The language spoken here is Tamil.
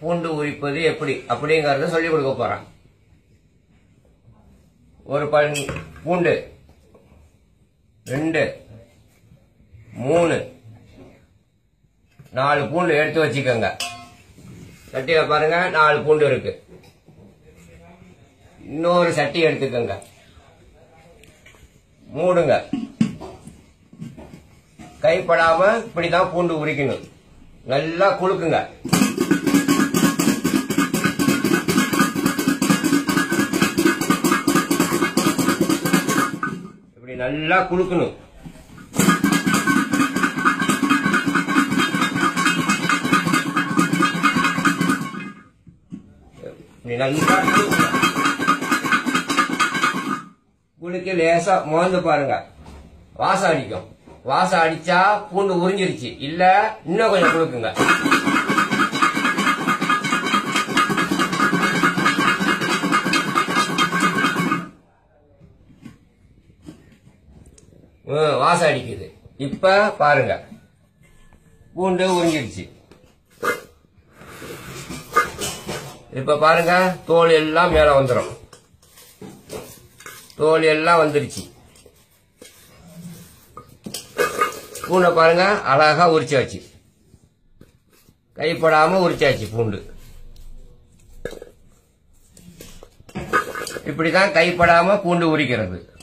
பூண்டு உரிப்பது எப்படி? அப்படிங்கறத சொல்லி கொடுக்க போறான் ஒரு பன் பூண்டு. ரெண்டு. மூணு. நாலு பூண்டு எடுத்து வச்சுக்கோங்க. சட்டியில பாருங்க நாலு பூண்டு இருக்கு. இன்னொரு சட்டி எடுத்துக்கோங்க. மூடுங்க. கைப்படாம இப்படிதான் பூண்டு உரிக்கணும். நல்லா குலுக்குங்க. நல்லா குலுக்கணும். இப்படி நல்லா லேசா மோந்து பாருங்க. வாசம் அடிக்கும். வாசம் அடிச்சா பூண்டு உறிஞ்சிருச்சு. இல்ல இன்னும் கொஞ்சம் குளுக்குங்க வாசம் அடிக்குது. இப்ப பாருங்க. பூண்டு உறிஞ்சிருச்சு. இப்ப பாருங்க தோல் எல்லாம் மேல வந்துடும் தோல் எல்லாம் வந்துருச்சு. பூண்டை பாருங்க அழகா உரிச்சாச்சு. கைப்படாம உரிச்சாச்சு பூண்டு. இப்படிதான் கைப்படாம பூண்டு உரிக்கிறது.